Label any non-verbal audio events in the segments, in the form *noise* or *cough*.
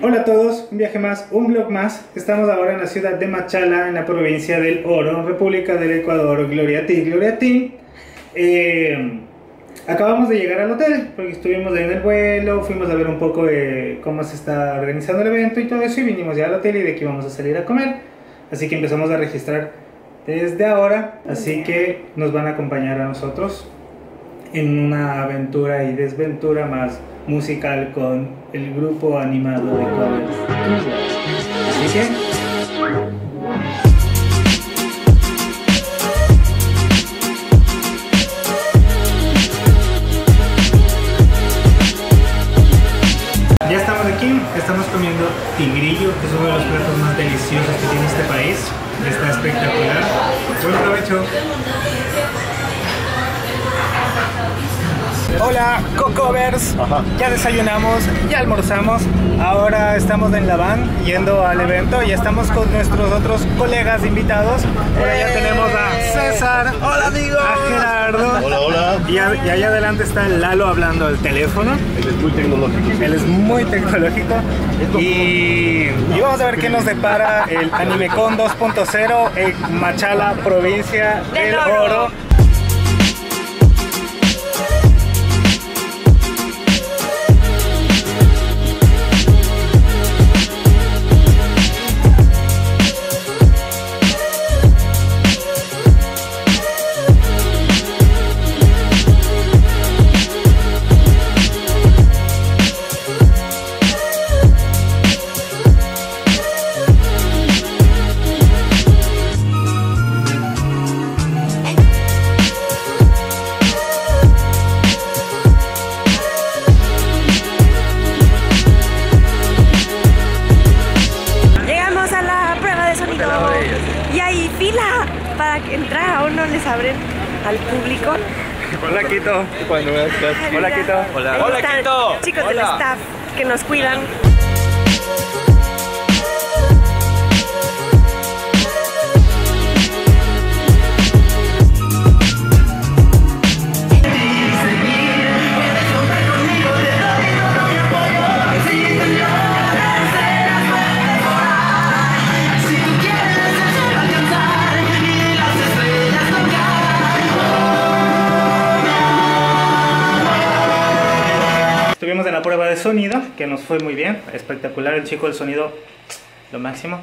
Hola a todos, un viaje más, un blog más. Estamos ahora en la ciudad de Machala, en la provincia del Oro, República del Ecuador. Gloria a ti, gloria a ti. Eh, acabamos de llegar al hotel, porque estuvimos ahí en el vuelo, fuimos a ver un poco de cómo se está organizando el evento y todo eso, y vinimos ya al hotel y de aquí vamos a salir a comer. Así que empezamos a registrar desde ahora, así que nos van a acompañar a nosotros en una aventura y desventura más musical con el grupo animado de covers. Así que ya estamos aquí, estamos comiendo tigrillo, que es uno de los platos más deliciosos que tiene este país. Está espectacular. Buen provecho. Hola, Cocovers. Ya desayunamos, ya almorzamos. Ahora estamos en la van yendo al evento y estamos con nuestros otros colegas invitados. Ahora ya tenemos a César. Hola, amigos. A Gerardo. Hola, hola. Y, a- y allá adelante está Lalo hablando al teléfono. Él es muy tecnológico. Él es muy tecnológico. Y, y vamos a ver qué nos depara el AnimeCon 2.0 en Machala, provincia Del Oro. De sonido y hay fila para que entrar. Aún no les abren al público. Hola, Quito. Hola, Quito. Ahí están Chicos del staff que nos cuidan. Sonido, que nos fue muy bien, espectacular, el chico del sonido, lo máximo.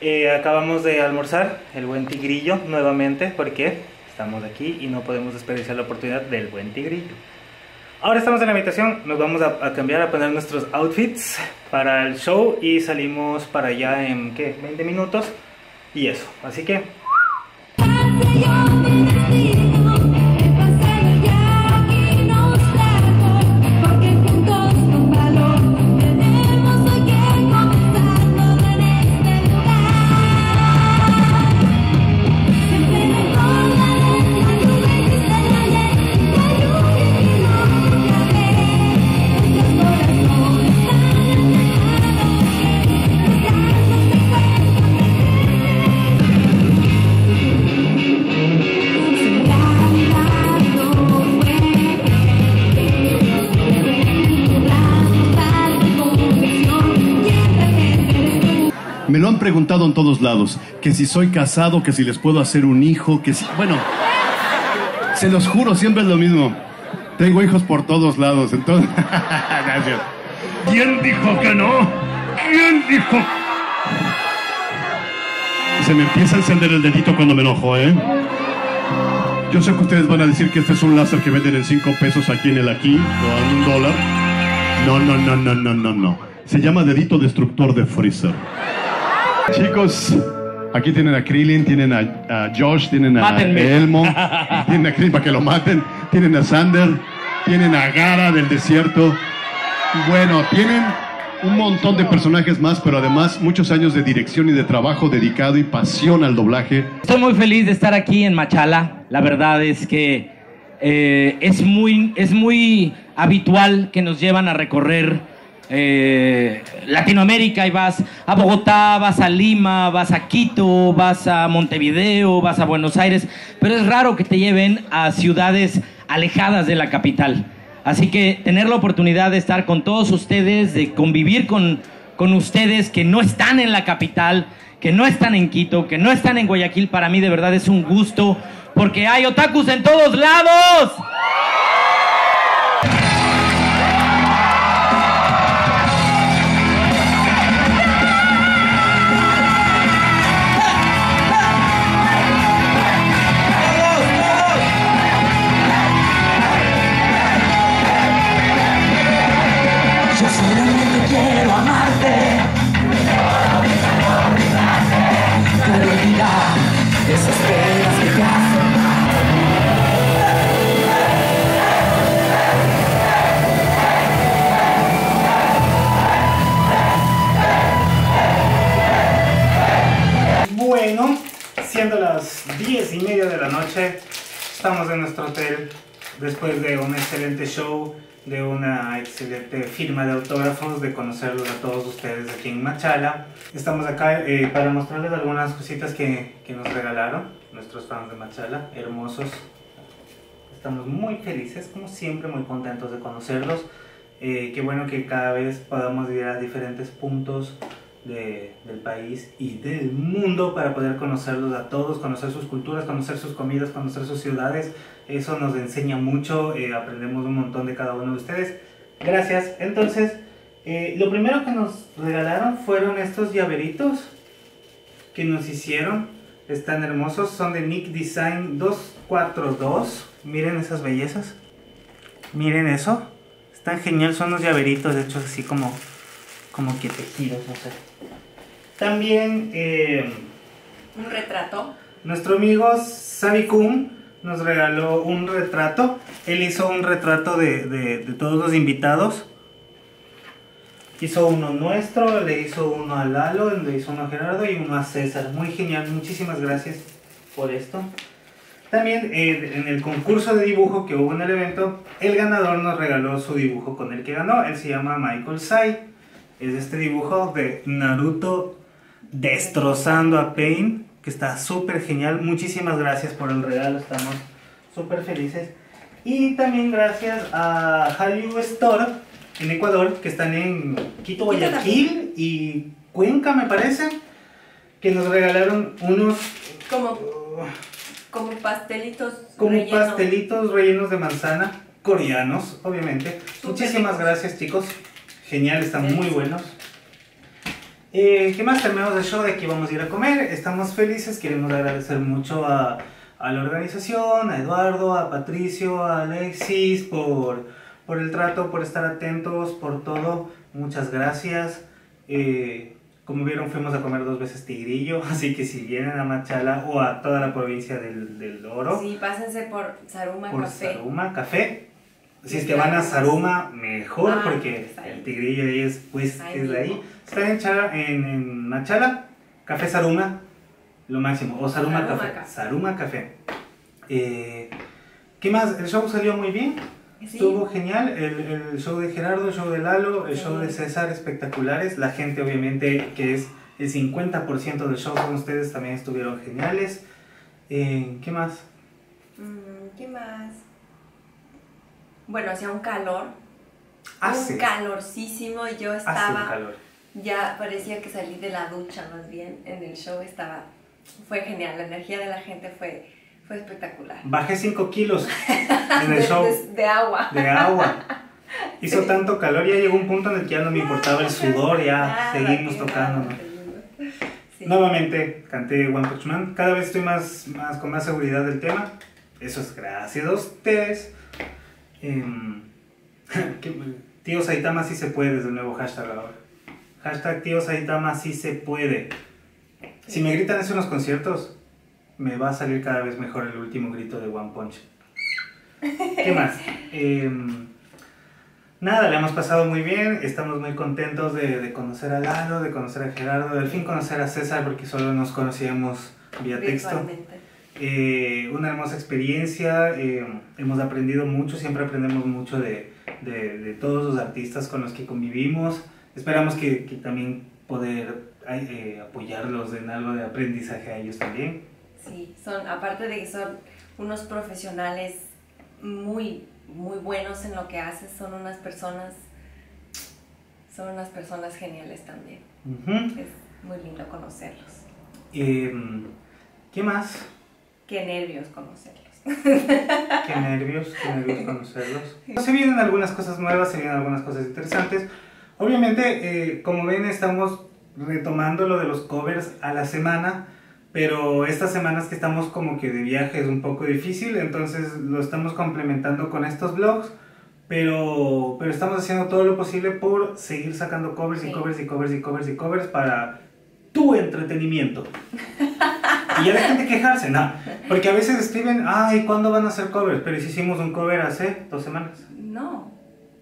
Eh, acabamos de almorzar el buen tigrillo nuevamente, porque estamos aquí y no podemos desperdiciar la oportunidad del buen tigrillo. Ahora estamos en la habitación, nos vamos a, a cambiar, a poner nuestros outfits para el show y salimos para allá en, ¿qué? 20 minutos y eso. Así que preguntado en todos lados, que si soy casado, que si les puedo hacer un hijo, que si... Bueno, se los juro, siempre es lo mismo. Tengo hijos por todos lados, entonces... *laughs* Gracias. ¿Quién dijo que no? ¿Quién dijo? Se me empieza a encender el dedito cuando me enojo, ¿eh? Yo sé que ustedes van a decir que este es un láser que venden en 5 pesos aquí en el aquí, o en un dólar. No, no, no, no, no, no, no. Se llama dedito destructor de Freezer. Chicos, aquí tienen a Krillin, tienen a, a Josh, tienen a Mátenme. Elmo, *laughs* tienen a Krillin para que lo maten, tienen a Sander, tienen a Gara del desierto. Bueno, tienen un montón de personajes más, pero además muchos años de dirección y de trabajo dedicado y pasión al doblaje. Estoy muy feliz de estar aquí en Machala. La verdad es que eh, es, muy, es muy habitual que nos llevan a recorrer eh, Latinoamérica y vas a Bogotá, vas a Lima, vas a Quito, vas a Montevideo, vas a Buenos Aires, pero es raro que te lleven a ciudades alejadas de la capital. Así que tener la oportunidad de estar con todos ustedes, de convivir con, con ustedes que no están en la capital, que no están en Quito, que no están en Guayaquil. Para mí de verdad es un gusto porque hay otakus en todos lados. 10 y media de la noche, estamos en nuestro hotel después de un excelente show, de una excelente firma de autógrafos, de conocerlos a todos ustedes aquí en Machala. Estamos acá eh, para mostrarles algunas cositas que, que nos regalaron nuestros fans de Machala, hermosos. Estamos muy felices, como siempre, muy contentos de conocerlos. Eh, qué bueno que cada vez podamos ir a diferentes puntos de- del país y del mundo para poder conocerlos a todos, conocer sus culturas, conocer sus comidas, conocer sus ciudades. Eso nos enseña mucho, eh, aprendemos un montón de cada uno de ustedes. Gracias. Entonces, eh, lo primero que nos regalaron fueron estos llaveritos que nos hicieron. Están hermosos, son de Nick Design 242. Miren esas bellezas. Miren eso. Están genial, son unos llaveritos, de hecho, así como, como que tejidos, no sé. También eh, Un retrato. nuestro amigo Sabikum nos regaló un retrato. Él hizo un retrato de, de- de todos los invitados. Hizo uno nuestro, le hizo uno a Lalo, le hizo uno a Gerardo y uno a César. Muy genial, muchísimas gracias por esto. También eh, en el concurso de dibujo que hubo en el evento, el ganador nos regaló su dibujo con el que ganó. Él se llama Michael Sai. Es este dibujo de Naruto destrozando a Pain, que está súper genial. Muchísimas gracias por el regalo, estamos súper felices. Y también gracias a Hallyu Store en Ecuador, que están en Quito, Guayaquil y Cuenca, me parece, que nos regalaron unos Como, como pastelitos. como relleno. pastelitos rellenos de manzana, coreanos, obviamente. Muchísimas gracias, chicos. Genial, están muy buenos. Eh, ¿Qué más? Terminamos el show de aquí vamos a ir a comer. Estamos felices, queremos agradecer mucho a, a la organización, a Eduardo, a Patricio, a Alexis por, por el trato, por estar atentos, por todo. Muchas gracias. Eh, como vieron, fuimos a comer dos veces tigrillo, *laughs* así que si vienen a Machala o a toda la provincia del, del Oro, Sí, pásense por Saruma por Café. Saruma Café. Si es Sí, que van a claro. Saruma, mejor, Ah, porque pues el tigrillo ahí es, pues, Ahí es de ahí. Está en, Chala- en, en Machala, Café Saruma, lo máximo. O Saruma, Saruma Café. Café. Saruma Café. Eh, ¿Qué más? El show salió muy bien. Sí. Estuvo genial. El, el show de Gerardo, el show de Lalo, el Sí. show de César, espectaculares. La gente, obviamente, que es el 50% del show, son ustedes, también estuvieron geniales. Eh, ¿Qué más? Mm, ¿Qué más? Bueno, hacía un calor. Hace, Un calorcísimo y yo hace un estaba. calor. Ya parecía que salí de la ducha más bien. En el show estaba. Fue genial. La energía de la gente fue, fue espectacular. Bajé 5 kilos en el *laughs* De- show de, de agua. de agua. Hizo tanto calor, ya llegó un punto en el que ya no me importaba el sudor, ya seguimos tocando. ¿no? Sí. Nuevamente canté One Punch Man. Cada vez estoy más, más con más seguridad del tema. Eso es gracias a ustedes. *laughs* Que- tío Saitama sí se puede, desde el nuevo hashtag ahora. Hashtag tío Saitama sí se puede. Si me gritan eso en los conciertos, me va a salir cada vez mejor el último grito de One Punch. ¿Qué *laughs* más? Em, nada, le hemos pasado muy bien. Estamos muy contentos de, de conocer a Lalo, de conocer a Gerardo, de al fin conocer a César porque solo nos conocíamos vía texto. Virtualmente. Eh, una hermosa experiencia, eh, hemos aprendido mucho, siempre aprendemos mucho de, de- de todos los artistas con los que convivimos. Esperamos que, que también poder eh, apoyarlos en algo de aprendizaje a ellos también. Sí, son, aparte de que son unos profesionales muy, muy buenos en lo que hacen, son unas personas Son unas personas geniales también. Ujú. Es muy lindo conocerlos. Em, ¿Qué más? Qué nervios conocerlos. Qué nervios, qué nervios conocerlos. Se vienen algunas cosas nuevas, se vienen algunas cosas interesantes. Obviamente, eh, como ven, estamos retomando lo de los covers a la semana, pero estas semanas que estamos como que de viaje es un poco difícil, entonces lo estamos complementando con estos vlogs, pero, pero estamos haciendo todo lo posible por seguir sacando covers y Sí. covers y covers y covers y covers para tu entretenimiento. *laughs* Y ya dejen de quejarse, no. Porque a veces escriben, ay, ¿cuándo van a hacer covers? Pero si hicimos un cover hace dos semanas. No,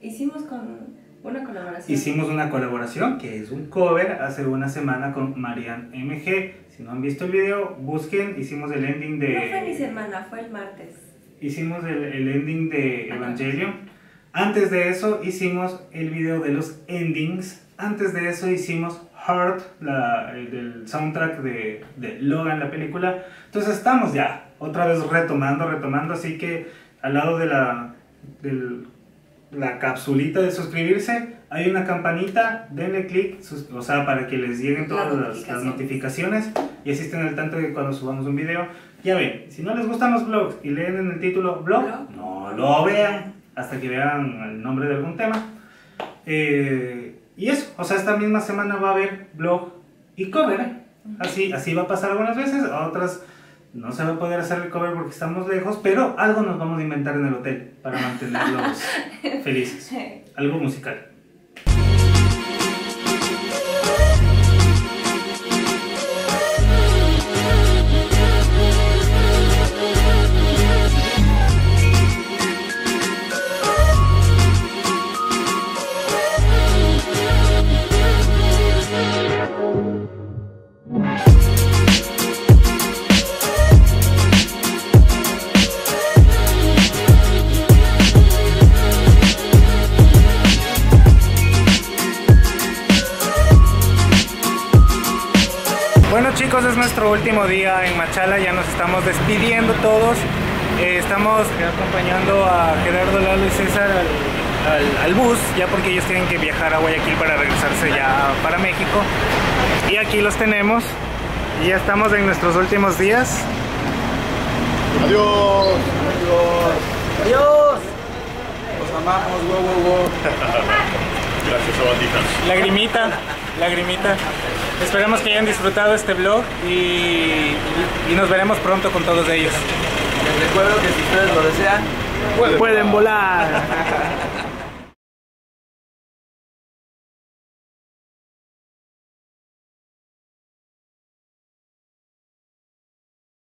hicimos con una colaboración. Hicimos una colaboración que es un cover hace una semana con Marian MG. Si no han visto el video, busquen. Hicimos el ending No fue mi de. semana, fue el martes. Hicimos el, el ending de. Evangelion. Antes de eso hicimos el video de los endings. Antes de eso hicimos Heart, la, el del soundtrack de, de Logan, la película. Entonces estamos ya otra vez retomando, retomando. Así que al lado de la, del- la capsulita de suscribirse hay una campanita. Denle clic, o sea, para que les lleguen todas Las las, las notificaciones y así estén al tanto de cuando subamos un video. Ya ven, si no les gustan los blogs y leen en el título blog, Blog. no lo vean hasta que vean el nombre de algún tema. Eh, y eso, o sea, esta misma semana va a haber blog y cover. Así, así va a pasar algunas veces, a otras no se va a poder hacer el cover porque estamos lejos, pero algo nos vamos a inventar en el hotel para mantenerlos *laughs* felices. Algo musical. Chicos, es nuestro último día en Machala, ya nos estamos despidiendo todos. Eh, estamos acompañando a Gerardo, Lalo y César al, al- al bus, ya porque ellos tienen que viajar a Guayaquil para regresarse ya para México. Y aquí los tenemos, y ya estamos en nuestros últimos días. Adiós. ¡Adiós! Los amamos, wow, wow, wow. Gracias, sabandijas. Lagrimita, lagrimita. Esperamos que hayan disfrutado este vlog y, y nos veremos pronto con todos ellos. Les recuerdo que si ustedes lo desean, Pueden volar. *laughs*